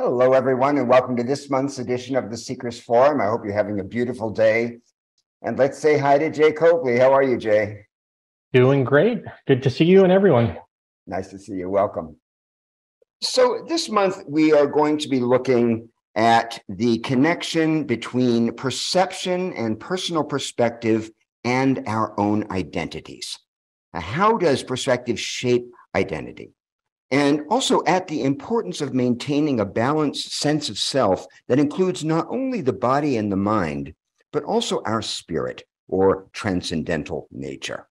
Hello, everyone, and welcome to this month's edition of the Seekers Forum. I hope you're having a beautiful day. And let's say hi to Jay Copley. How are you, Jay? Doing great. Good to see you and everyone. Nice to see you. Welcome. So, this month we are going to be looking at the connection between perception and personal perspective and our own identities. How does perspective shape identity? And also at the importance of maintaining a balanced sense of self that includes not only the body and the mind, but also our spirit or transcendental nature.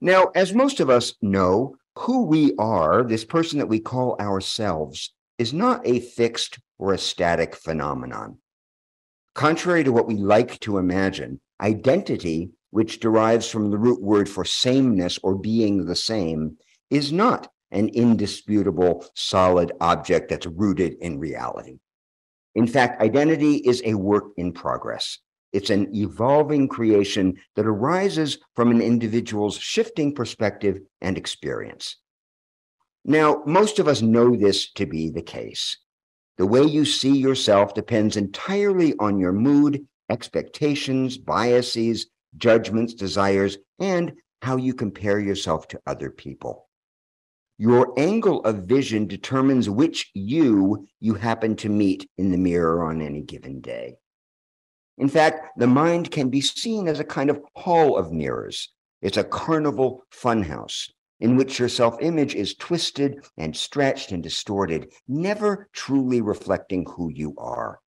Now, as most of us know, who we are, this person that we call ourselves, is not a fixed or a static phenomenon. Contrary to what we like to imagine, identity, which derives from the root word for sameness or being the same, is not an indisputable, solid object that's rooted in reality. In fact, identity is a work in progress. It's an evolving creation that arises from an individual's shifting perspective and experience. Now, most of us know this to be the case. The way you see yourself depends entirely on your mood, expectations, biases, judgments, desires, and how you compare yourself to other people. Your angle of vision determines which you you happen to meet in the mirror on any given day. In fact, the mind can be seen as a kind of hall of mirrors. It's a carnival funhouse in which your self image is twisted and stretched and distorted, never truly reflecting who you are.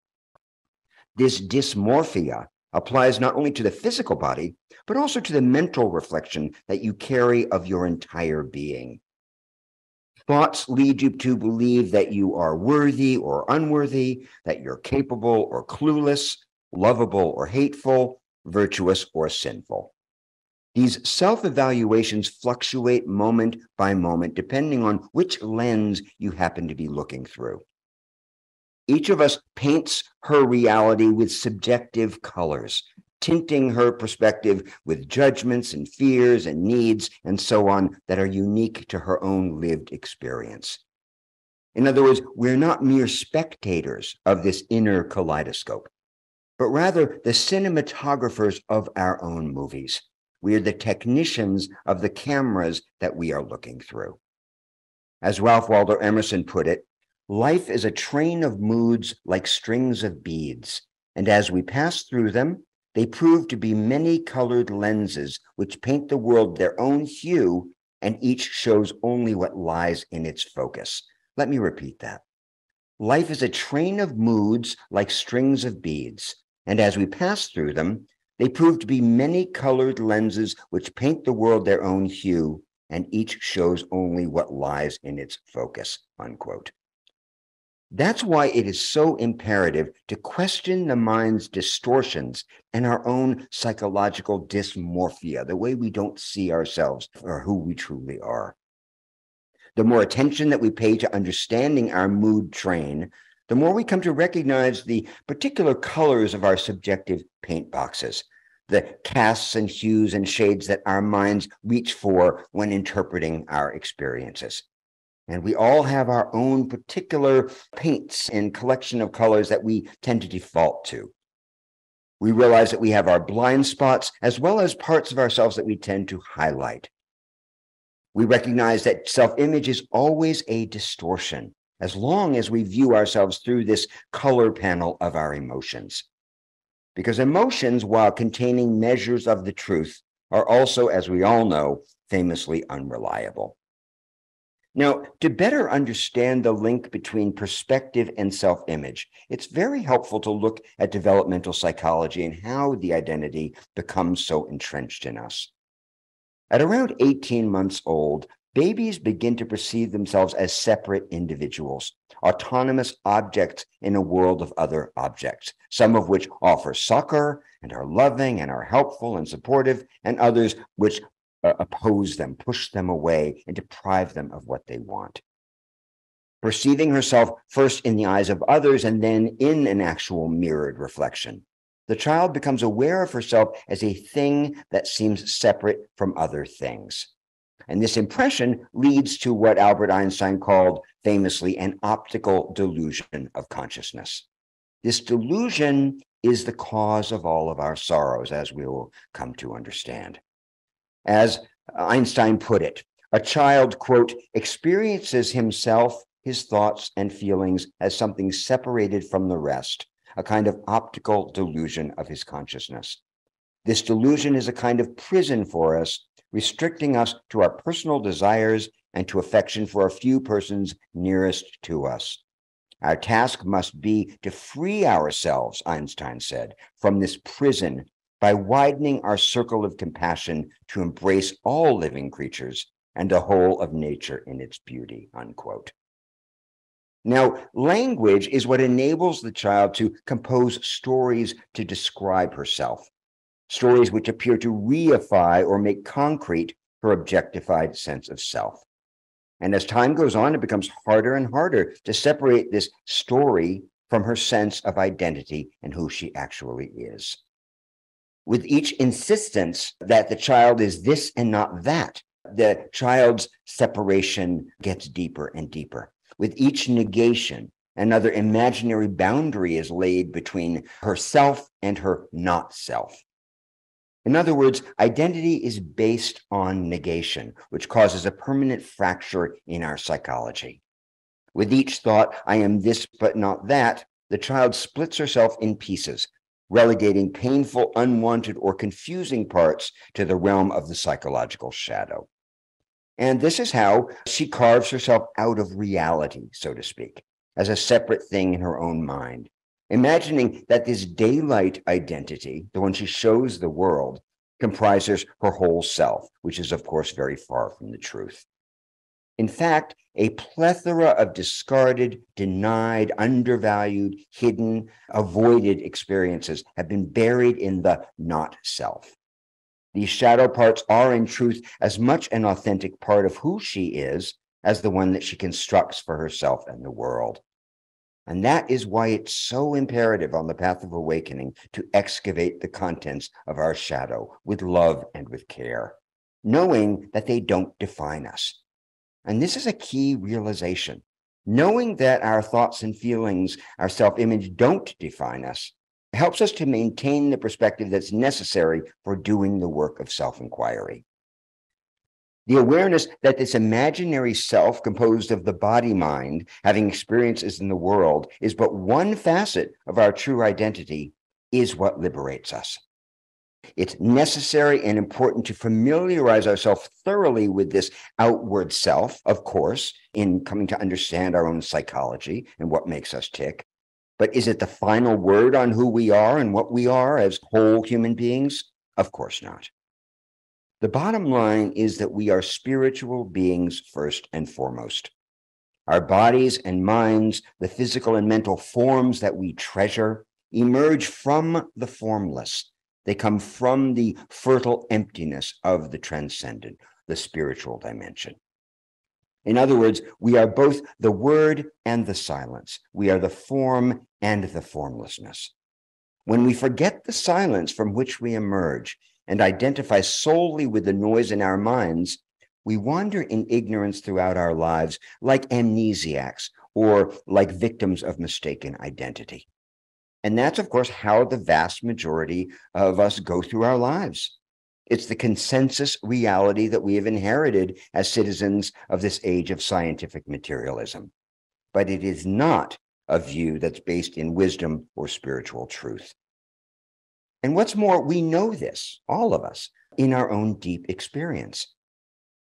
This dysmorphia applies not only to the physical body, but also to the mental reflection that you carry of your entire being. Thoughts lead you to believe that you are worthy or unworthy, that you're capable or clueless, lovable or hateful, virtuous or sinful. These self evaluations fluctuate moment by moment depending on which lens you happen to be looking through. Each of us paints her reality with subjective colors, tinting her perspective with judgments and fears and needs and so on that are unique to her own lived experience. In other words, we're not mere spectators of this inner kaleidoscope, but rather the cinematographers of our own movies. We are the technicians of the cameras that we are looking through. As Ralph Waldo Emerson put it, life is a train of moods like strings of beads, and as we pass through them, they prove to be many colored lenses which paint the world their own hue, and each shows only what lies in its focus. Let me repeat that. Life is a train of moods like strings of beads, and as we pass through them, they prove to be many colored lenses which paint the world their own hue, and each shows only what lies in its focus. Unquote. That's why it is so imperative to question the mind's distortions and our own psychological dysmorphia, the way we don't see ourselves or who we truly are. The more attention that we pay to understanding our mood train, the more we come to recognize the particular colors of our subjective paint boxes, the casts and hues and shades that our minds reach for when interpreting our experiences. And we all have our own particular paints and collection of colors that we tend to default to. We realize that we have our blind spots as well as parts of ourselves that we tend to highlight. We recognize that self image is always a distortion as long as we view ourselves through this color panel of our emotions. Because emotions, while containing measures of the truth, are also, as we all know, famously unreliable. Now, to better understand the link between perspective and self image, it's very helpful to look at developmental psychology and how the identity becomes so entrenched in us. At around 18 months old, babies begin to perceive themselves as separate individuals, autonomous objects in a world of other objects, some of which offer succor and are loving and are helpful and supportive, and others which uh, oppose them, push them away, and deprive them of what they want. Perceiving herself first in the eyes of others and then in an actual mirrored reflection, the child becomes aware of herself as a thing that seems separate from other things. And this impression leads to what Albert Einstein called famously an optical delusion of consciousness. This delusion is the cause of all of our sorrows, as we will come to understand. As Einstein put it, a child, quote, experiences himself, his thoughts and feelings as something separated from the rest, a kind of optical delusion of his consciousness. This delusion is a kind of prison for us, restricting us to our personal desires and to affection for a few persons nearest to us. Our task must be to free ourselves, Einstein said, from this prison by widening our circle of compassion to embrace all living creatures and the whole of nature in its beauty, unquote. Now, language is what enables the child to compose stories to describe herself, stories which appear to reify or make concrete her objectified sense of self. And as time goes on, it becomes harder and harder to separate this story from her sense of identity and who she actually is. With each insistence that the child is this and not that, the child's separation gets deeper and deeper. With each negation, another imaginary boundary is laid between herself and her not self. In other words, identity is based on negation, which causes a permanent fracture in our psychology. With each thought, I am this but not that, the child splits herself in pieces, relegating painful, unwanted, or confusing parts to the realm of the psychological shadow. And this is how she carves herself out of reality, so to speak, as a separate thing in her own mind imagining that this daylight identity, the one she shows the world, comprises her whole self, which is, of course, very far from the truth. In fact, a plethora of discarded, denied, undervalued, hidden, avoided experiences have been buried in the not self. These shadow parts are, in truth, as much an authentic part of who she is as the one that she constructs for herself and the world. And that is why it's so imperative on the path of awakening to excavate the contents of our shadow with love and with care, knowing that they don't define us. And this is a key realization. Knowing that our thoughts and feelings, our self image don't define us, helps us to maintain the perspective that's necessary for doing the work of self inquiry. The awareness that this imaginary self, composed of the body mind, having experiences in the world, is but one facet of our true identity, is what liberates us. It's necessary and important to familiarize ourselves thoroughly with this outward self, of course, in coming to understand our own psychology and what makes us tick. But is it the final word on who we are and what we are as whole human beings? Of course not. The bottom line is that we are spiritual beings first and foremost. Our bodies and minds, the physical and mental forms that we treasure, emerge from the formless. They come from the fertile emptiness of the transcendent, the spiritual dimension. In other words, we are both the word and the silence. We are the form and the formlessness. When we forget the silence from which we emerge and identify solely with the noise in our minds, we wander in ignorance throughout our lives like amnesiacs or like victims of mistaken identity. And that's, of course, how the vast majority of us go through our lives. It's the consensus reality that we have inherited as citizens of this age of scientific materialism. But it is not a view that's based in wisdom or spiritual truth. And what's more, we know this, all of us, in our own deep experience.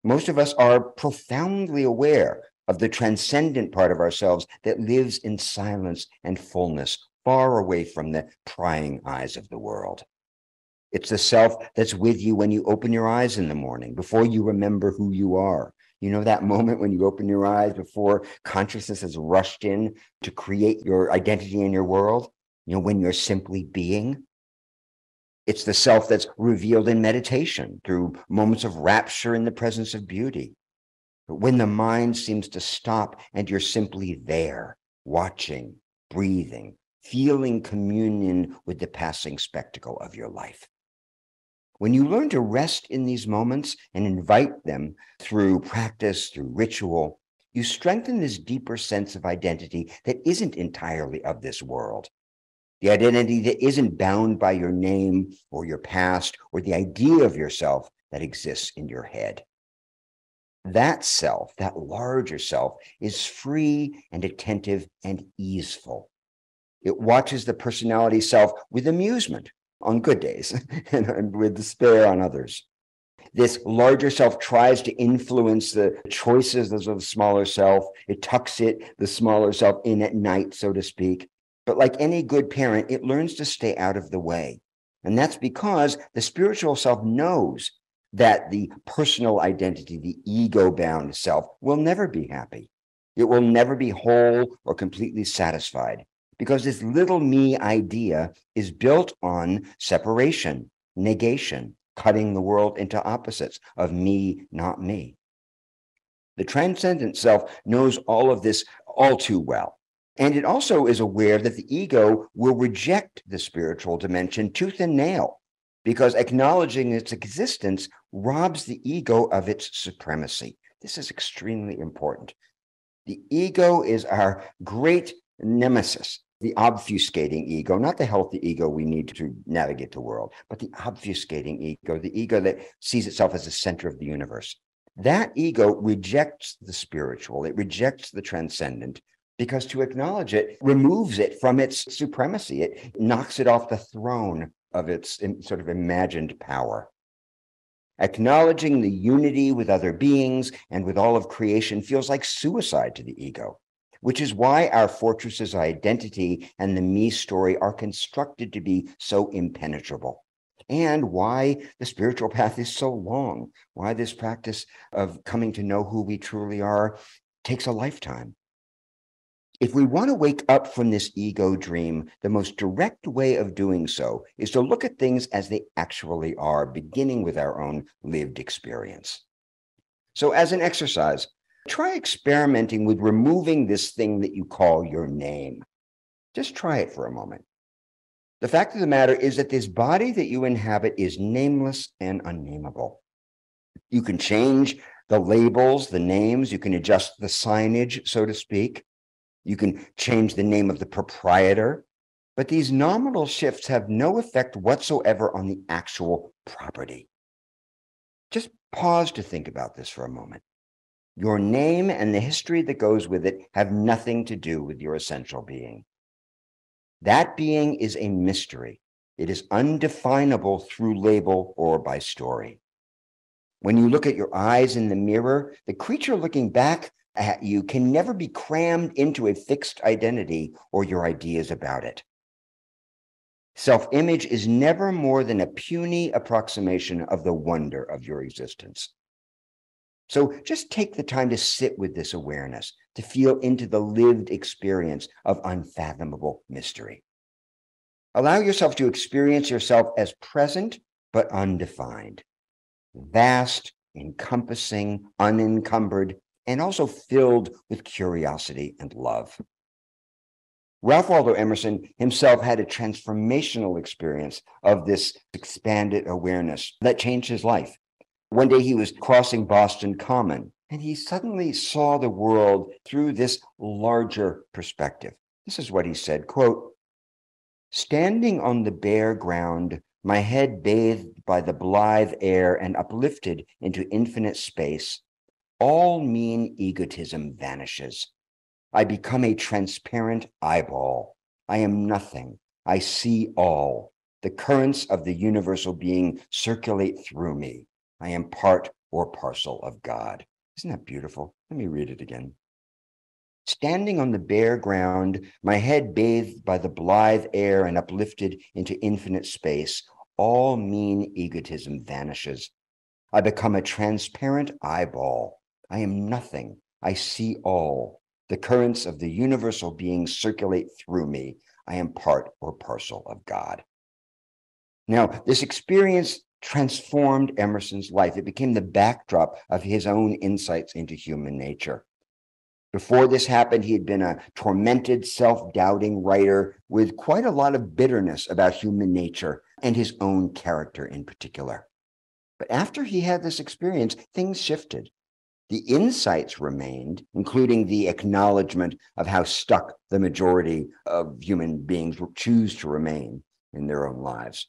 Most of us are profoundly aware of the transcendent part of ourselves that lives in silence and fullness, far away from the prying eyes of the world. It's the self that's with you when you open your eyes in the morning, before you remember who you are. You know that moment when you open your eyes before consciousness has rushed in to create your identity in your world? You know, when you're simply being? It's the self that's revealed in meditation through moments of rapture in the presence of beauty. But when the mind seems to stop and you're simply there, watching, breathing, feeling communion with the passing spectacle of your life. When you learn to rest in these moments and invite them through practice, through ritual, you strengthen this deeper sense of identity that isn't entirely of this world. The identity that isn't bound by your name or your past or the idea of yourself that exists in your head. That self, that larger self, is free and attentive and easeful. It watches the personality self with amusement on good days and with despair on others. This larger self tries to influence the choices of the smaller self. It tucks it, the smaller self, in at night, so to speak. But like any good parent, it learns to stay out of the way. And that's because the spiritual self knows that the personal identity, the ego bound self, will never be happy. It will never be whole or completely satisfied because this little me idea is built on separation, negation, cutting the world into opposites of me, not me. The transcendent self knows all of this all too well. And it also is aware that the ego will reject the spiritual dimension tooth and nail because acknowledging its existence robs the ego of its supremacy. This is extremely important. The ego is our great nemesis, the obfuscating ego, not the healthy ego we need to navigate the world, but the obfuscating ego, the ego that sees itself as the center of the universe. That ego rejects the spiritual, it rejects the transcendent, because to acknowledge it removes it from its supremacy. It knocks it off the throne of its sort of imagined power. Acknowledging the unity with other beings and with all of creation feels like suicide to the ego, which is why our fortress's identity and the me story are constructed to be so impenetrable, and why the spiritual path is so long, why this practice of coming to know who we truly are takes a lifetime. If we want to wake up from this ego dream, the most direct way of doing so is to look at things as they actually are, beginning with our own lived experience. So, as an exercise, try experimenting with removing this thing that you call your name. Just try it for a moment. The fact of the matter is that this body that you inhabit is nameless and unnameable. You can change the labels, the names, you can adjust the signage, so to speak. You can change the name of the proprietor, but these nominal shifts have no effect whatsoever on the actual property. Just pause to think about this for a moment. Your name and the history that goes with it have nothing to do with your essential being. That being is a mystery. It is undefinable through label or by story. When you look at your eyes in the mirror, the creature looking back at you can never be crammed into a fixed identity or your ideas about it. Self image is never more than a puny approximation of the wonder of your existence. So just take the time to sit with this awareness, to feel into the lived experience of unfathomable mystery. Allow yourself to experience yourself as present but undefined, vast, encompassing, unencumbered, and also filled with curiosity and love. Ralph Waldo Emerson himself had a transformational experience of this expanded awareness that changed his life. One day he was crossing Boston Common and he suddenly saw the world through this larger perspective. This is what he said, quote, standing on the bare ground, my head bathed by the blithe air and uplifted into infinite space, all mean egotism vanishes. I become a transparent eyeball. I am nothing. I see all. The currents of the universal being circulate through me. I am part or parcel of God. Isn't that beautiful? Let me read it again. Standing on the bare ground, my head bathed by the blithe air and uplifted into infinite space, all mean egotism vanishes. I become a transparent eyeball. I am nothing. I see all. The currents of the universal being circulate through me. I am part or parcel of God. Now, this experience transformed Emerson's life. It became the backdrop of his own insights into human nature. Before this happened, he had been a tormented, self doubting writer with quite a lot of bitterness about human nature and his own character in particular. But after he had this experience, things shifted. The insights remained, including the acknowledgement of how stuck the majority of human beings choose to remain in their own lives.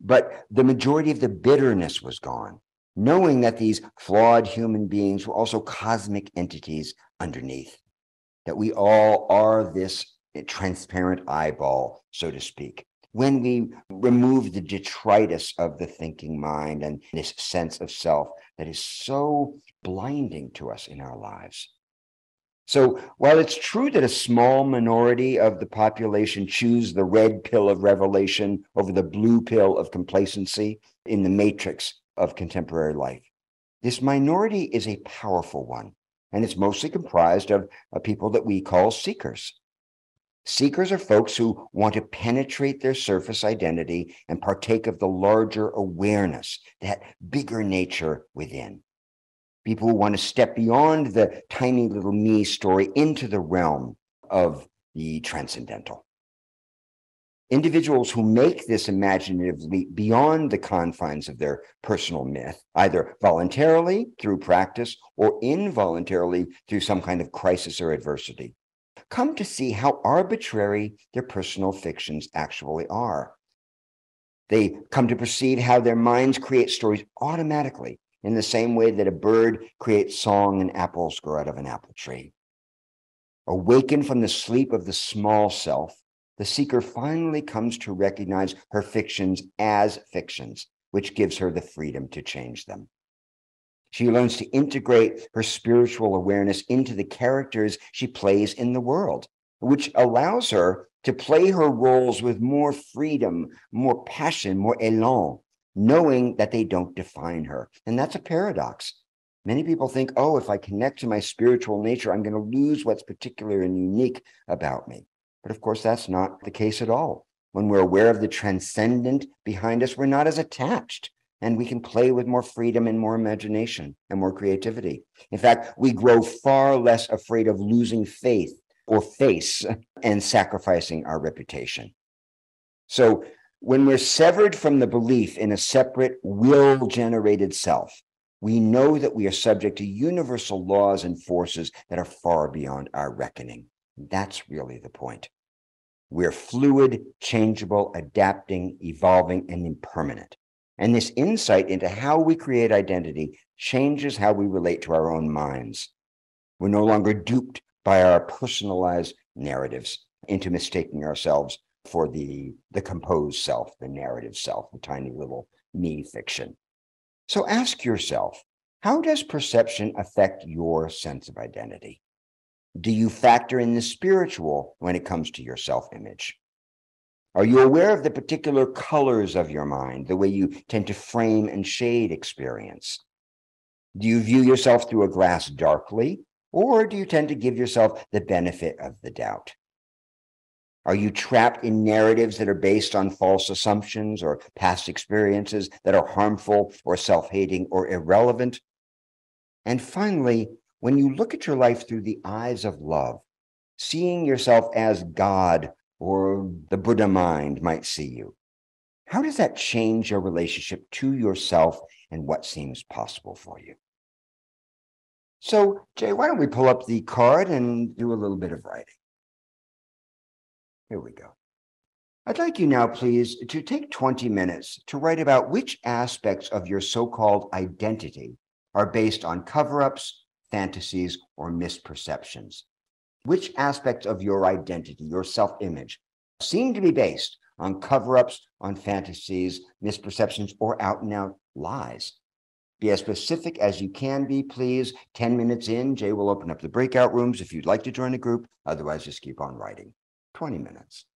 But the majority of the bitterness was gone, knowing that these flawed human beings were also cosmic entities underneath, that we all are this transparent eyeball, so to speak. When we remove the detritus of the thinking mind and this sense of self that is so blinding to us in our lives. So while it's true that a small minority of the population choose the red pill of revelation over the blue pill of complacency in the matrix of contemporary life, this minority is a powerful one, and it's mostly comprised of, people that we call seekers. Seekers are folks who want to penetrate their surface identity and partake of the larger awareness, that bigger nature within people who want to step beyond the tiny little me story into the realm of the transcendental. Individuals who make this imaginative leap beyond the confines of their personal myth, either voluntarily through practice or involuntarily through some kind of crisis or adversity, come to see how arbitrary their personal fictions actually are. They come to perceive how their minds create stories automatically in the same way that a bird creates song and apples grow out of an apple tree. Awakened from the sleep of the small self, the seeker finally comes to recognize her fictions as fictions, which gives her the freedom to change them. She learns to integrate her spiritual awareness into the characters she plays in the world, which allows her to play her roles with more freedom, more passion, more elan, knowing that they don't define her. And that's a paradox. Many people think, oh, if I connect to my spiritual nature, I'm going to lose what's particular and unique about me. But of course, that's not the case at all. When we're aware of the transcendent behind us, we're not as attached and we can play with more freedom and more imagination and more creativity. In fact, we grow far less afraid of losing faith or face and sacrificing our reputation. So when we're severed from the belief in a separate will generated self, we know that we are subject to universal laws and forces that are far beyond our reckoning. That's really the point. We're fluid, changeable, adapting, evolving, and impermanent. And this insight into how we create identity changes how we relate to our own minds. We're no longer duped by our personalized narratives into mistaking ourselves for the, the composed self, the narrative self, the tiny little me fiction. So ask yourself, how does perception affect your sense of identity? Do you factor in the spiritual when it comes to your self image? Are you aware of the particular colors of your mind, the way you tend to frame and shade experience? Do you view yourself through a glass darkly, or do you tend to give yourself the benefit of the doubt? Are you trapped in narratives that are based on false assumptions or past experiences that are harmful or self hating or irrelevant? And finally, when you look at your life through the eyes of love, seeing yourself as God or the Buddha mind might see you, how does that change your relationship to yourself and what seems possible for you? So, Jay, why don't we pull up the card and do a little bit of writing? Here we go. I'd like you now, please, to take 20 minutes to write about which aspects of your so called identity are based on cover ups, fantasies, or misperceptions. Which aspects of your identity, your self image, seem to be based on cover ups, on fantasies, misperceptions, or out and out lies? Be as specific as you can be, please. 10 minutes in, Jay will open up the breakout rooms if you'd like to join a group. Otherwise, just keep on writing. 20 minutes.